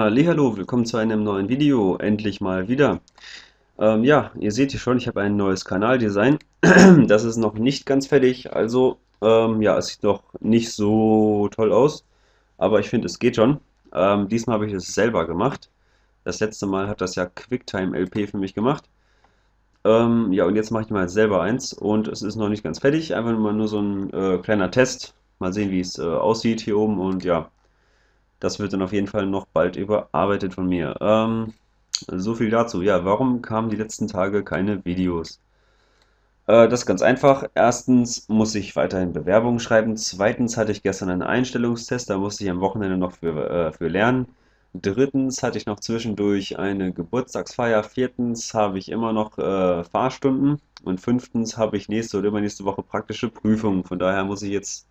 Hallo, willkommen zu einem neuen Video, endlich mal wieder. Ähm, ja, ihr seht hier schon, ich habe ein neues Kanaldesign. Das ist noch nicht ganz fertig, also ähm, ja, es sieht noch nicht so toll aus, aber ich finde, es geht schon. Ähm, diesmal habe ich es selber gemacht. Das letzte Mal hat das ja QuickTime LP für mich gemacht. Ähm, ja, und jetzt mache ich mal selber eins und es ist noch nicht ganz fertig, einfach nur so ein äh, kleiner Test. Mal sehen, wie es äh, aussieht hier oben und ja, das wird dann auf jeden Fall noch bald überarbeitet von mir. Ähm, so viel dazu. Ja, warum kamen die letzten Tage keine Videos? Äh, das ist ganz einfach. Erstens muss ich weiterhin Bewerbungen schreiben. Zweitens hatte ich gestern einen Einstellungstest, da musste ich am Wochenende noch für, äh, für lernen. Drittens hatte ich noch zwischendurch eine Geburtstagsfeier. Viertens habe ich immer noch äh, Fahrstunden. Und fünftens habe ich nächste oder übernächste Woche praktische Prüfungen. Von daher muss ich jetzt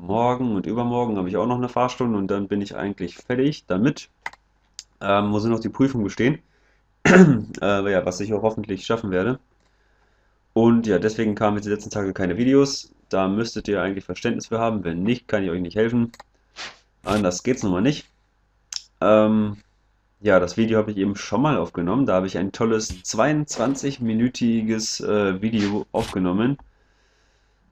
morgen und übermorgen habe ich auch noch eine Fahrstunde und dann bin ich eigentlich fertig damit. Ähm, muss noch die Prüfung bestehen. äh, ja, was ich auch hoffentlich schaffen werde. Und ja, deswegen kamen jetzt die letzten Tage keine Videos. Da müsstet ihr eigentlich Verständnis für haben. Wenn nicht, kann ich euch nicht helfen. Anders geht es nun mal nicht. Ähm, ja, das Video habe ich eben schon mal aufgenommen. Da habe ich ein tolles 22-minütiges äh, Video aufgenommen.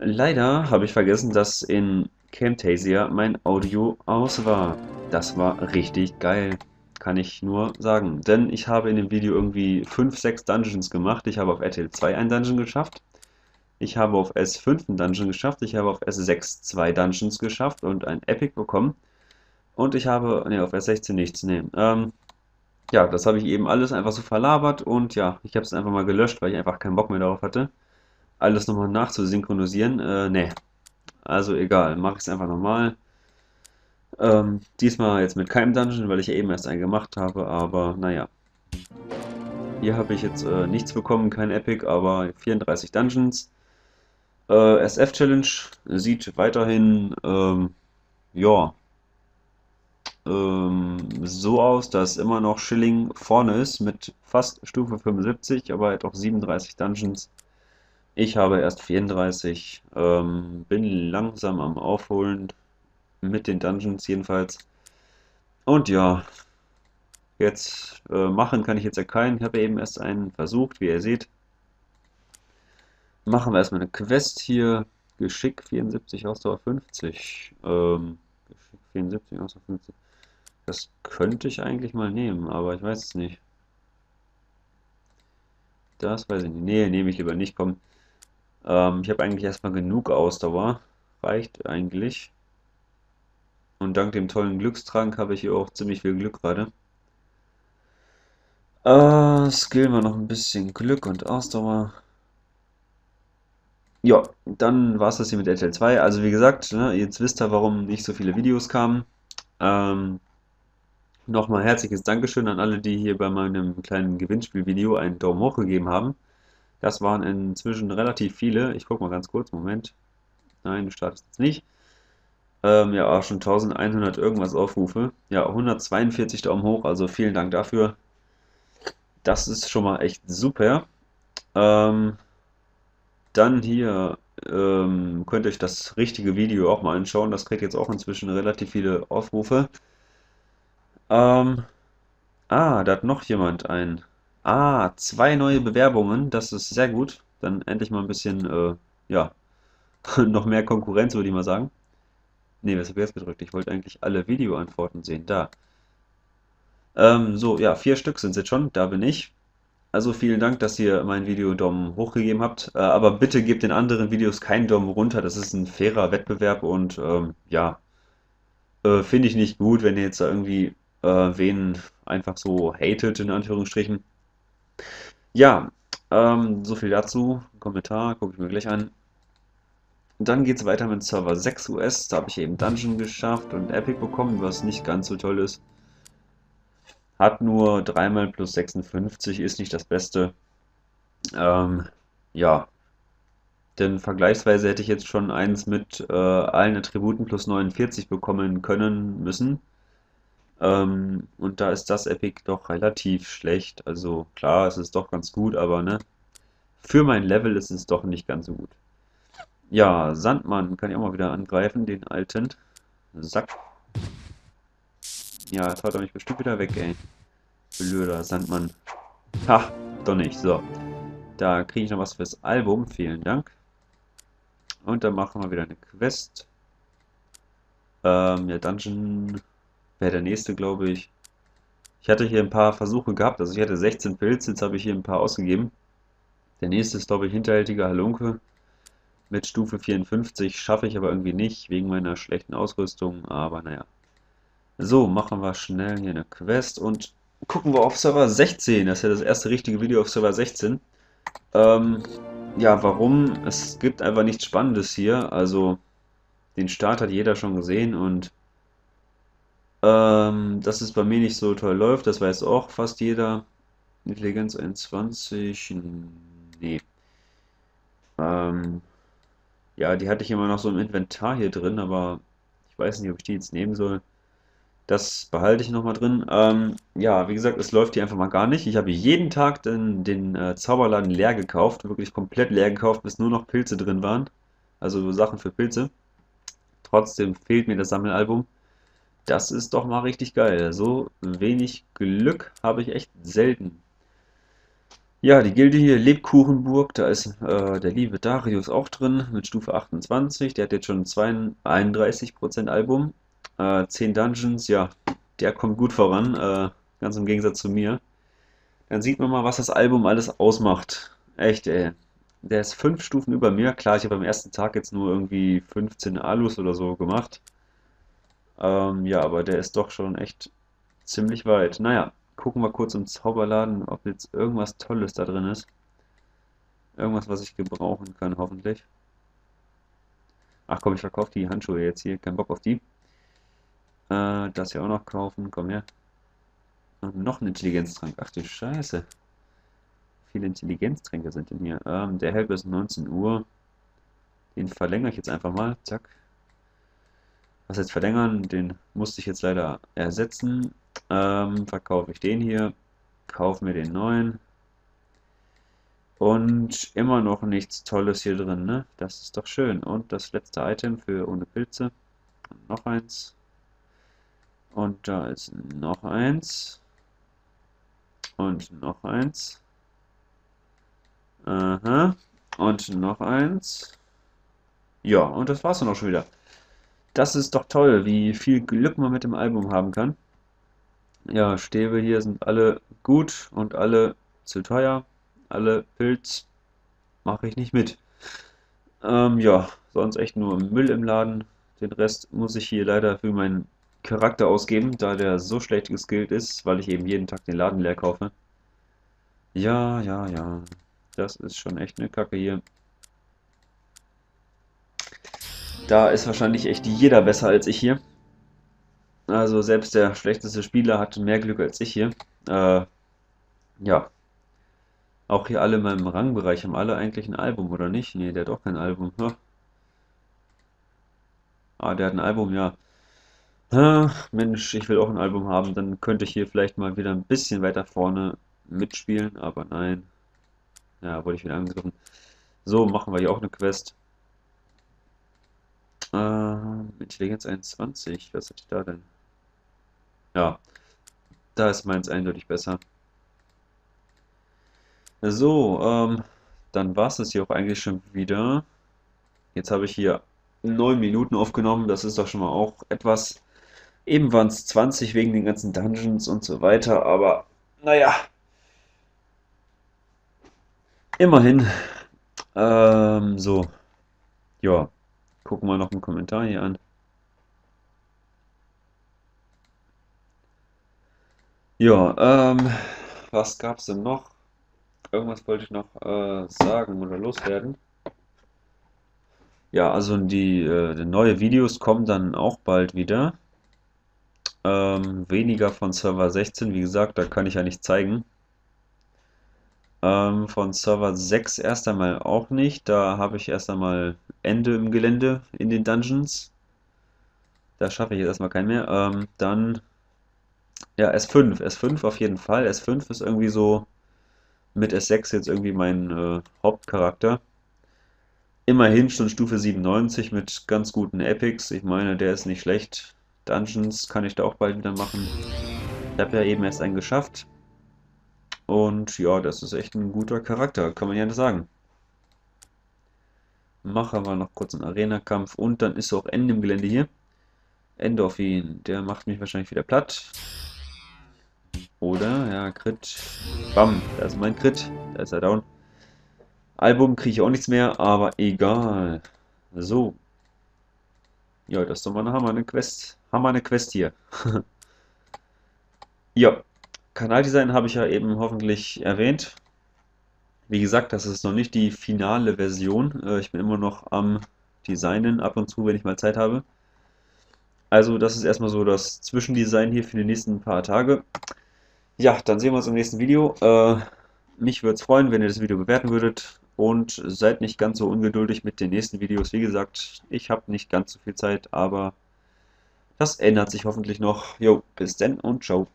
Leider habe ich vergessen, dass in Camtasia mein Audio aus war. Das war richtig geil, kann ich nur sagen. Denn ich habe in dem Video irgendwie 5, 6 Dungeons gemacht. Ich habe auf RTL 2 ein Dungeon geschafft. Ich habe auf S5 ein Dungeon geschafft. Ich habe auf S6 zwei Dungeons geschafft und ein Epic bekommen. Und ich habe, ne, auf S16 nichts, ne. Ähm, ja, das habe ich eben alles einfach so verlabert und ja, ich habe es einfach mal gelöscht, weil ich einfach keinen Bock mehr darauf hatte, alles nochmal nachzusynchronisieren. Äh, ne. Also egal, mache ich es einfach nochmal. Ähm, diesmal jetzt mit keinem Dungeon, weil ich ja eben erst einen gemacht habe, aber naja. Hier habe ich jetzt äh, nichts bekommen, kein Epic, aber 34 Dungeons. Äh, SF Challenge sieht weiterhin, ähm, ja, ähm, so aus, dass immer noch Schilling vorne ist mit fast Stufe 75, aber halt auch 37 Dungeons. Ich habe erst 34, ähm, bin langsam am Aufholen mit den Dungeons jedenfalls. Und ja, jetzt äh, machen kann ich jetzt ja keinen. Ich habe eben erst einen versucht, wie ihr seht. Machen wir erstmal eine Quest hier. Geschick 74, Ausdauer 50. Ähm, Geschick 74, Ausdauer 50. Das könnte ich eigentlich mal nehmen, aber ich weiß es nicht. Das weiß ich nicht. Nee, nehme ich lieber nicht. Komm. Ähm, ich habe eigentlich erstmal genug Ausdauer. Reicht eigentlich. Und dank dem tollen Glückstrank habe ich hier auch ziemlich viel Glück gerade. Äh, skillen wir noch ein bisschen Glück und Ausdauer. Ja, dann war es das hier mit RTL 2. Also wie gesagt, ne, jetzt wisst ihr, warum nicht so viele Videos kamen. Ähm, Nochmal herzliches Dankeschön an alle, die hier bei meinem kleinen Gewinnspielvideo einen Daumen hoch gegeben haben. Das waren inzwischen relativ viele. Ich gucke mal ganz kurz, Moment. Nein, du startest jetzt nicht. Ähm, ja, schon 1100 irgendwas Aufrufe. Ja, 142 Daumen hoch, also vielen Dank dafür. Das ist schon mal echt super. Ähm, dann hier ähm, könnt ihr euch das richtige Video auch mal anschauen. Das kriegt jetzt auch inzwischen relativ viele Aufrufe. Ähm, ah, da hat noch jemand ein. Ah, zwei neue Bewerbungen. Das ist sehr gut. Dann endlich mal ein bisschen, äh, ja, noch mehr Konkurrenz, würde ich mal sagen. Ne, was habe ich jetzt gedrückt? Ich wollte eigentlich alle Videoantworten sehen. Da. Ähm, so, ja, vier Stück sind es jetzt schon. Da bin ich. Also vielen Dank, dass ihr mein Video Daumen hoch gegeben habt. Äh, aber bitte gebt den anderen Videos keinen Daumen runter. Das ist ein fairer Wettbewerb und ähm, ja, äh, finde ich nicht gut, wenn ihr jetzt da irgendwie äh, wen einfach so hatet, in Anführungsstrichen. Ja, ähm, so viel dazu. Kommentar, gucke ich mir gleich an. Dann geht es weiter mit Server 6 US. Da habe ich eben Dungeon geschafft und Epic bekommen, was nicht ganz so toll ist. Hat nur 3 mal plus 56, ist nicht das Beste. Ähm, ja. Denn vergleichsweise hätte ich jetzt schon eins mit äh, allen Attributen plus 49 bekommen können müssen. Ähm, und da ist das Epic doch relativ schlecht. Also klar, es ist doch ganz gut, aber ne, für mein Level ist es doch nicht ganz so gut. Ja, Sandmann kann ich auch mal wieder angreifen, den alten Sack. Ja, jetzt haut er mich bestimmt wieder weg, ey. Blöder Sandmann. Ha, doch nicht. So. Da kriege ich noch was fürs Album. Vielen Dank. Und dann machen wir wieder eine Quest. Ähm, ja, Dungeon wäre der nächste, glaube ich. Ich hatte hier ein paar Versuche gehabt. Also ich hatte 16 Pilze, jetzt habe ich hier ein paar ausgegeben. Der nächste ist, glaube ich, hinterhältiger Halunke. Mit Stufe 54 schaffe ich aber irgendwie nicht, wegen meiner schlechten Ausrüstung. Aber naja. So, machen wir schnell hier eine Quest und gucken wir auf Server 16. Das ist ja das erste richtige Video auf Server 16. Ähm, ja, warum? Es gibt einfach nichts Spannendes hier. Also, den Start hat jeder schon gesehen und ähm, dass es bei mir nicht so toll läuft, das weiß auch fast jeder. Intelligenz 21, nee. Ähm, ja, die hatte ich immer noch so im Inventar hier drin, aber ich weiß nicht, ob ich die jetzt nehmen soll. Das behalte ich nochmal drin. Ähm, ja, wie gesagt, es läuft hier einfach mal gar nicht. Ich habe jeden Tag den, den äh, Zauberladen leer gekauft, wirklich komplett leer gekauft, bis nur noch Pilze drin waren. Also Sachen für Pilze. Trotzdem fehlt mir das Sammelalbum. Das ist doch mal richtig geil. So wenig Glück habe ich echt selten. Ja, die Gilde hier, Lebkuchenburg, da ist äh, der liebe Darius auch drin mit Stufe 28. Der hat jetzt schon 31% Album. Äh, 10 Dungeons, ja, der kommt gut voran, äh, ganz im Gegensatz zu mir. Dann sieht man mal, was das Album alles ausmacht. Echt, ey. Der ist 5 Stufen über mir. Klar, ich habe am ersten Tag jetzt nur irgendwie 15 Alus oder so gemacht. Ähm, ja, aber der ist doch schon echt ziemlich weit. Naja, gucken wir kurz im Zauberladen, ob jetzt irgendwas Tolles da drin ist. Irgendwas, was ich gebrauchen kann, hoffentlich. Ach komm, ich verkaufe die Handschuhe jetzt hier. Kein Bock auf die. Äh, das hier auch noch kaufen. Komm her. Und noch ein Intelligenztrank. Ach du Scheiße. Viele Intelligenztränke sind in hier. Ähm, der hält bis 19 Uhr. Den verlängere ich jetzt einfach mal. Zack was jetzt verlängern, den musste ich jetzt leider ersetzen. Ähm, verkaufe ich den hier, kaufe mir den neuen. Und immer noch nichts Tolles hier drin, ne? Das ist doch schön. Und das letzte Item für ohne Pilze. Und noch eins. Und da ist noch eins. Und noch eins. Aha. Und noch eins. Ja, und das war's dann auch schon wieder. Das ist doch toll, wie viel Glück man mit dem Album haben kann. Ja, Stäbe hier sind alle gut und alle zu teuer. Alle Pilz mache ich nicht mit. Ähm, ja, sonst echt nur Müll im Laden. Den Rest muss ich hier leider für meinen Charakter ausgeben, da der so schlecht geskillt ist, weil ich eben jeden Tag den Laden leer kaufe. Ja, ja, ja. Das ist schon echt eine Kacke hier. Da ist wahrscheinlich echt jeder besser als ich hier. Also selbst der schlechteste Spieler hat mehr Glück als ich hier. Äh, ja. Auch hier alle in meinem Rangbereich haben alle eigentlich ein Album, oder nicht? Ne, der hat auch kein Album. Ja. Ah, der hat ein Album, ja. Ach, Mensch, ich will auch ein Album haben, dann könnte ich hier vielleicht mal wieder ein bisschen weiter vorne mitspielen, aber nein. Ja, wurde ich wieder angegriffen. So, machen wir hier auch eine Quest. Ähm, Intelligenz 21, was hatte ich da denn? Ja, da ist meins eindeutig besser. So, ähm, dann war es hier auch eigentlich schon wieder. Jetzt habe ich hier 9 Minuten aufgenommen, das ist doch schon mal auch etwas. Eben waren es 20 wegen den ganzen Dungeons und so weiter, aber naja. Immerhin. Ähm, so. Ja. Gucken wir noch einen Kommentar hier an. Ja, ähm, was gab es denn noch? Irgendwas wollte ich noch äh, sagen oder loswerden. Ja, also die, äh, die neue Videos kommen dann auch bald wieder. Ähm, weniger von Server 16, wie gesagt, da kann ich ja nicht zeigen. Ähm, von Server 6 erst einmal auch nicht. Da habe ich erst einmal Ende im Gelände in den Dungeons. Da schaffe ich jetzt erstmal keinen mehr. Ähm, dann, ja, S5. S5 auf jeden Fall. S5 ist irgendwie so mit S6 jetzt irgendwie mein äh, Hauptcharakter. Immerhin schon Stufe 97 mit ganz guten Epics. Ich meine, der ist nicht schlecht. Dungeons kann ich da auch bald wieder machen. Ich habe ja eben erst einen geschafft. Und ja, das ist echt ein guter Charakter, kann man ja nicht sagen. Machen wir noch kurz einen Arena-Kampf und dann ist auch Ende im Gelände hier. Endorphin, der macht mich wahrscheinlich wieder platt. Oder, ja, Crit. Bam, da ist mein Crit. Da ist er down. Album kriege ich auch nichts mehr, aber egal. So. Ja, das ist doch mal eine Hammer, eine Quest. Hammer, eine Quest hier. ja, Kanaldesign habe ich ja eben hoffentlich erwähnt. Wie gesagt, das ist noch nicht die finale Version. Äh, ich bin immer noch am Designen, ab und zu, wenn ich mal Zeit habe. Also das ist erstmal so das Zwischendesign hier für die nächsten paar Tage. Ja, dann sehen wir uns im nächsten Video. Äh, mich würde es freuen, wenn ihr das Video bewerten würdet. Und seid nicht ganz so ungeduldig mit den nächsten Videos. Wie gesagt, ich habe nicht ganz so viel Zeit, aber das ändert sich hoffentlich noch. Jo, bis denn und ciao.